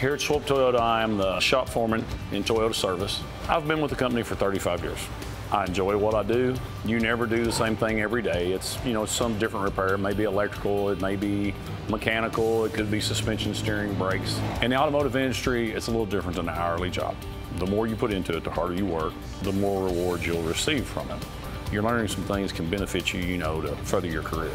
Here at Swope Toyota, I am the shop foreman in Toyota service. I've been with the company for 35 years. I enjoy what I do. You never do the same thing every day. It's, you know, some different repair. It may be electrical, it may be mechanical, it could be suspension, steering, brakes. In the automotive industry, it's a little different than an hourly job. The more you put into it, the harder you work, the more rewards you'll receive from it. You're learning some things can benefit you, you know, to further your career.